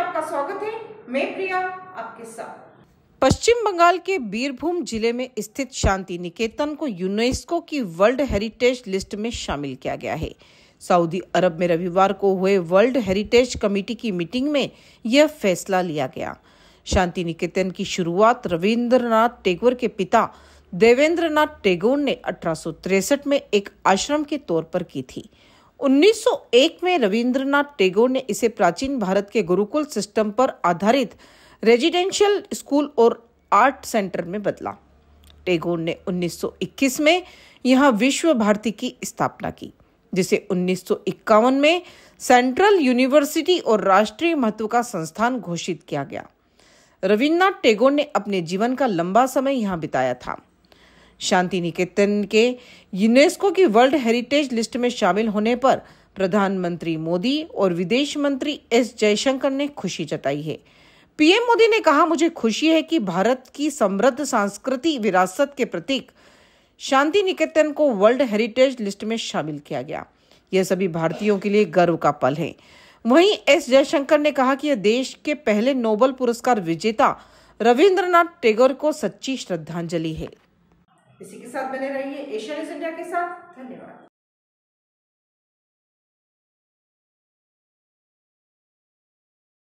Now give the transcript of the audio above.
आपका स्वागत है। मैं प्रिया, आपके साथ। पश्चिम बंगाल के बीरभूम ज़िले में स्थित शांति निकेतन को यूनेस्को की वर्ल्ड हेरिटेज लिस्ट में शामिल किया गया है। सऊदी अरब में रविवार को हुए वर्ल्ड हेरिटेज कमेटी की मीटिंग में यह फैसला लिया गया। शांति निकेतन की शुरुआत रविंद्रनाथ टैगोर के पिता देवेंद्रनाथ टैगोर ने अठारह में एक आश्रम के तौर पर की थी। 1901 में रविंद्रनाथ टैगोर ने इसे प्राचीन भारत के गुरुकुल सिस्टम पर आधारित रेजिडेंशियल स्कूल और आर्ट सेंटर में बदला। टैगोर ने 1921 में यहाँ विश्व भारती की स्थापना की, जिसे उन्नीस सौ इक्यावन में सेंट्रल यूनिवर्सिटी और राष्ट्रीय महत्व का संस्थान घोषित किया गया। रविन्द्रनाथ टैगोर ने अपने जीवन का लंबा समय यहाँ बिताया था। शांति निकेतन के यूनेस्को की वर्ल्ड हेरिटेज लिस्ट में शामिल होने पर प्रधानमंत्री मोदी और विदेश मंत्री एस जयशंकर ने खुशी जताई है। पीएम मोदी ने कहा, मुझे खुशी है कि भारत की समृद्ध सांस्कृतिक विरासत के प्रतीक शांति निकेतन को वर्ल्ड हेरिटेज लिस्ट में शामिल किया गया। यह सभी भारतीयों के लिए गर्व का पल है। वहीं एस जयशंकर ने कहा कि यह देश के पहले नोबल पुरस्कार विजेता रविंद्रनाथ टैगोर को सच्ची श्रद्धांजलि है। इसी के साथ बने रहिए। एशिया इंडिया के साथ धन्यवाद।